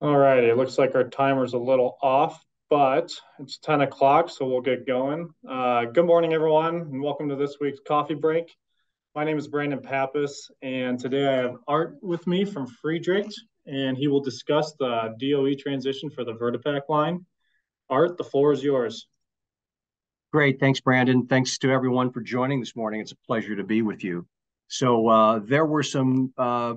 All right, it looks like our timer's a little off, but it's 10 o'clock, so we'll get going. Uh, good morning, everyone, and welcome to this week's coffee break. My name is Brandon Pappas, and today I have Art with me from Friedrich, and he will discuss the DOE transition for the Vert-I-Pak line. Art, the floor is yours. Great. Thanks, Brandon. Thanks to everyone for joining this morning. It's a pleasure to be with you. So uh, there were some uh,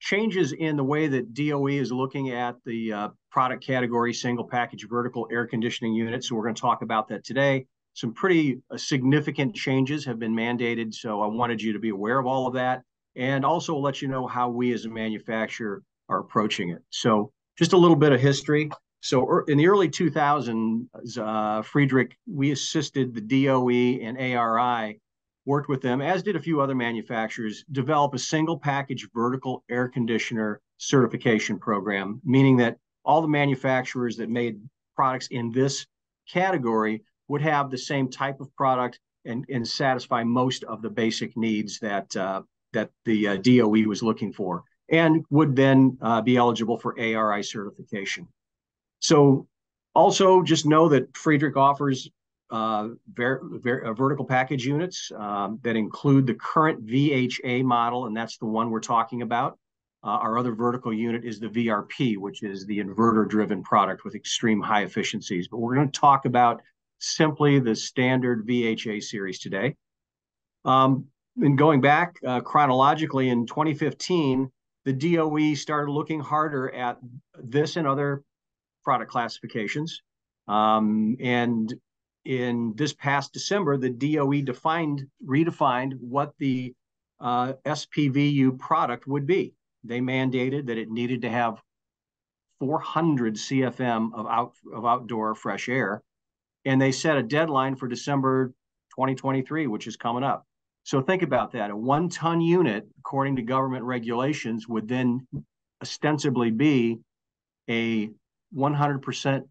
changes in the way that DOE is looking at the uh, product category single package vertical air conditioning units. So we're going to talk about that today. Some pretty uh, significant changes have been mandated. So I wanted you to be aware of all of that and also let you know how we as a manufacturer are approaching it. So just a little bit of history. So in the early 2000s, uh, Friedrich, we assisted the DOE and ARI worked with them, as did a few other manufacturers, develop a single package vertical air conditioner certification program, meaning that all the manufacturers that made products in this category would have the same type of product and, and satisfy most of the basic needs that uh, that the uh, DOE was looking for, and would then uh, be eligible for ARI certification. So, also just know that Friedrich offers uh, ver ver uh, vertical package units um, that include the current VHA model, and that's the one we're talking about. Uh, our other vertical unit is the VRP, which is the inverter-driven product with extreme high efficiencies. But we're going to talk about simply the standard VHA series today. Um, and going back uh, chronologically in 2015, the DOE started looking harder at this and other product classifications. Um, and in this past December, the DOE defined, redefined what the uh, SPVU product would be. They mandated that it needed to have 400 CFM of out of outdoor fresh air, and they set a deadline for December 2023, which is coming up. So think about that. A one-ton unit, according to government regulations, would then ostensibly be a 100%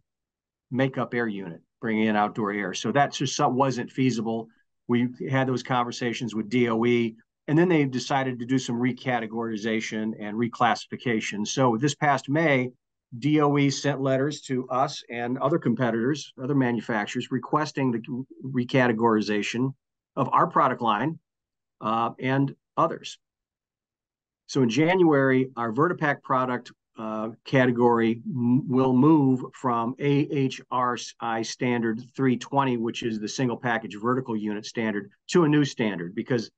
makeup air unit bringing in outdoor air. So that just wasn't feasible. We had those conversations with DOE, and then they decided to do some recategorization and reclassification. So this past May, DOE sent letters to us and other competitors, other manufacturers, requesting the recategorization of our product line uh, and others. So in January, our Vert-I-Pak product uh, category will move from AHRI standard 320, which is the single package vertical unit standard, to a new standard. Because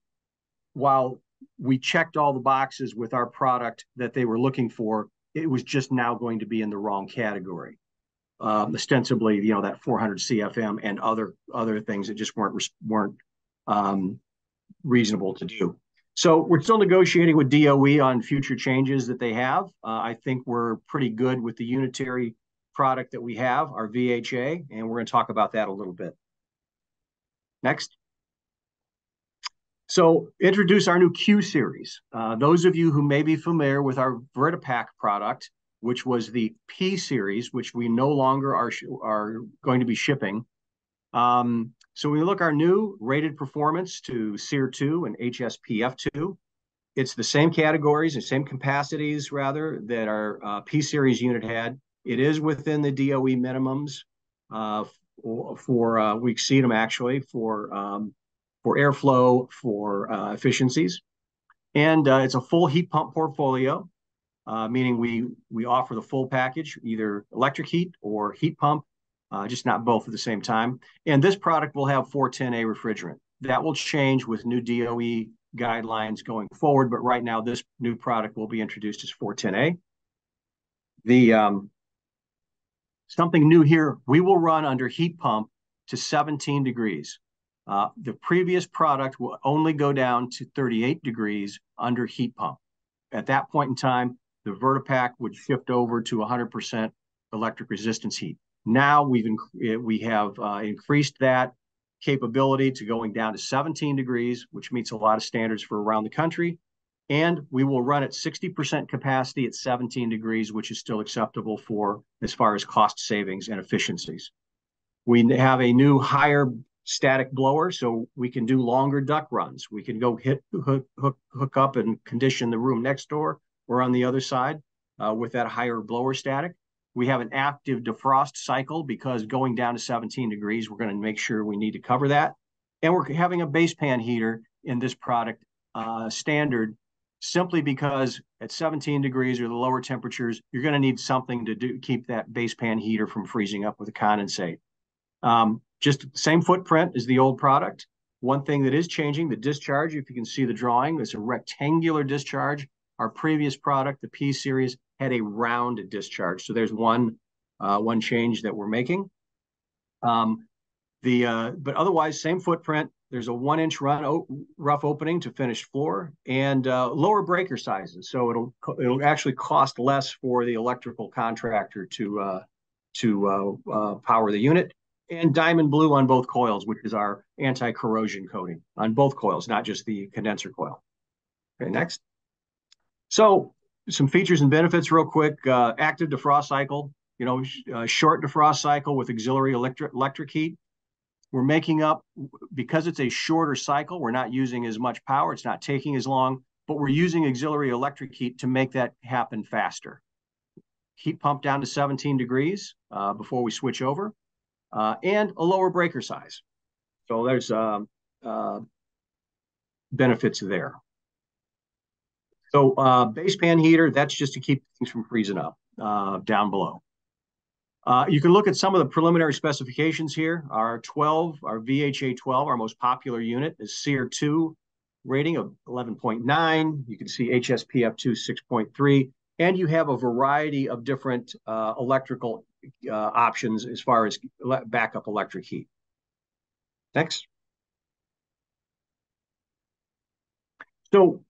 while we checked all the boxes with our product that they were looking for, it was just now going to be in the wrong category. Um, ostensibly, you know, that 400 CFM and other other things that just weren't weren't um, reasonable to do. So we're still negotiating with DOE on future changes that they have. Uh, I think we're pretty good with the unitary product that we have, our VHA, and we're going to talk about that a little bit. Next. So introduce our new Q series. Uh, those of you who may be familiar with our Vert-I-Pak product, which was the P series, which we no longer are, are going to be shipping. Um, so we look our new rated performance to SEER 2 and HSPF 2. It's the same categories and same capacities, rather, that our uh, P series unit had. It is within the DOE minimums uh, for, uh, we exceed them actually for um, for airflow, for uh, efficiencies, and uh, it's a full heat pump portfolio, uh, meaning we we offer the full package, either electric heat or heat pump uh, just not both at the same time. And this product will have 410A refrigerant. That will change with new DOE guidelines going forward, but right now this new product will be introduced as 410A. The um, something new here, we will run under heat pump to 17 degrees. Uh, the previous product will only go down to 38 degrees under heat pump. At that point in time, the Vert-I-Pak would shift over to 100% electric resistance heat. Now we've eh, we have uh, increased that capability to going down to 17 degrees, which meets a lot of standards for around the country. And we will run at 60% capacity at 17 degrees, which is still acceptable for as far as cost savings and efficiencies. We have a new higher static blower, so we can do longer duct runs. We can go hit hook, hook, hook up and condition the room next door or on the other side uh, with that higher blower static. We have an active defrost cycle because going down to 17 degrees, we're going to make sure we need to cover that. And we're having a base pan heater in this product uh, standard simply because at 17 degrees or the lower temperatures, you're going to need something to do keep that base pan heater from freezing up with the condensate. Um, just same footprint as the old product. One thing that is changing, the discharge, if you can see the drawing, it's a rectangular discharge. Our previous product, the P series, had a rounded discharge. So there's one uh, one change that we're making. Um, the uh, but otherwise same footprint. There's a one inch run rough opening to finished floor and uh, lower breaker sizes. So it'll it'll actually cost less for the electrical contractor to uh, to uh, uh, power the unit. And diamond blue on both coils, which is our anti-corrosion coating on both coils, not just the condenser coil. Okay, next. So some features and benefits real quick. Uh, active defrost cycle, you know, uh, short defrost cycle with auxiliary electric, electric heat. We're making up, because it's a shorter cycle, we're not using as much power, it's not taking as long, but we're using auxiliary electric heat to make that happen faster. Heat pump down to 17 degrees uh, before we switch over, uh, and a lower breaker size. So there's um, uh, benefits there. So uh, base pan heater, that's just to keep things from freezing up uh, down below. Uh, you can look at some of the preliminary specifications here. Our 12, our VHA 12, our most popular unit is SEER 2 rating of 11.9. You can see HSPF 2 6.3. And you have a variety of different uh, electrical uh, options as far as backup electric heat. Next. So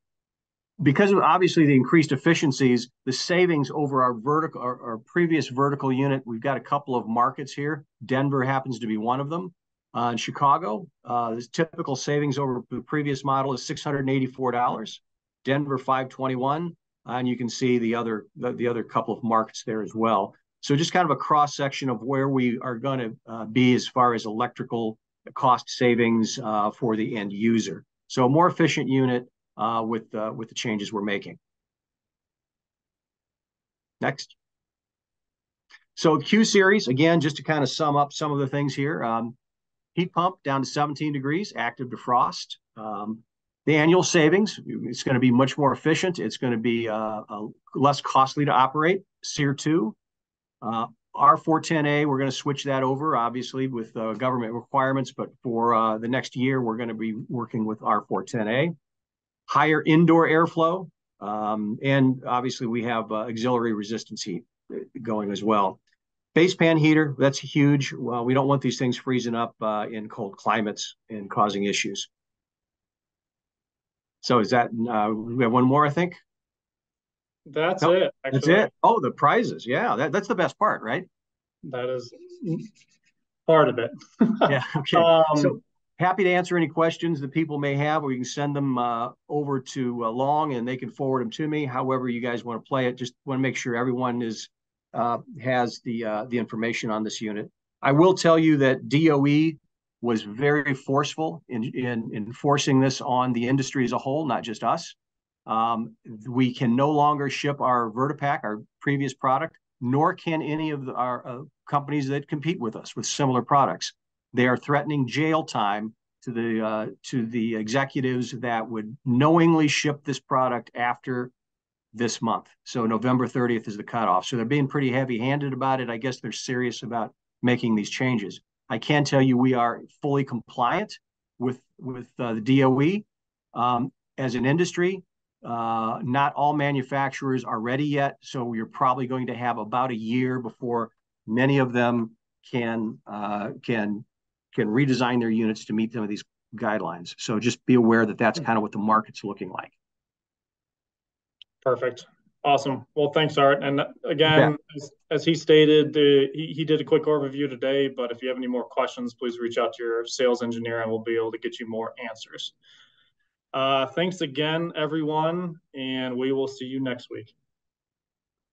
because of obviously the increased efficiencies, the savings over our vertical, our, our, previous vertical unit, we've got a couple of markets here. Denver happens to be one of them. Uh, in Chicago, uh, the typical savings over the previous model is $684. Denver 521, uh, and you can see the other the, the, other couple of markets there as well. So just kind of a cross section of where we are going to uh, be as far as electrical cost savings uh, for the end user. So a more efficient unit uh, with, uh, with the changes we're making. Next. So Q series, again, just to kind of sum up some of the things here. Um, heat pump down to 17 degrees, active defrost. Um, the annual savings, it's going to be much more efficient. It's going to be uh, less costly to operate. SEER 2. Uh, R410A, we're going to switch that over, obviously, with uh, government requirements, but for uh, the next year, we're going to be working with R410A higher indoor airflow, um, and obviously we have uh, auxiliary resistance heat going as well. Base pan heater, that's huge. Well, we don't want these things freezing up uh, in cold climates and causing issues. So is that, uh, we have one more, I think? That's it. Actually. That's it. Oh, the prizes. Yeah, that, that's the best part, right? That is part of it. yeah. Okay. Um, so happy to answer any questions that people may have, or you can send them uh, over to uh, Long and they can forward them to me. However, you guys want to play it, just want to make sure everyone is uh, has the uh, the information on this unit. I will tell you that DOE was very forceful in, in enforcing this on the industry as a whole, not just us. Um, we can no longer ship our Vert-I-Pak, our previous product, nor can any of the, our uh, companies that compete with us with similar products. They are threatening jail time to the uh, to the executives that would knowingly ship this product after this month. So November 30th is the cutoff. So they're being pretty heavy-handed about it. I guess they're serious about making these changes. I can tell you we are fully compliant with with uh, the DOE um, as an industry. Uh, not all manufacturers are ready yet, so you're probably going to have about a year before many of them can uh, can can redesign their units to meet some of these guidelines. So just be aware that that's kind of what the market's looking like. Perfect. Awesome. Well, thanks, Art. And again, as, as, he stated, the, he, he did a quick overview today, but if you have any more questions, please reach out to your sales engineer and we'll be able to get you more answers. Uh, thanks again, everyone, and we will see you next week.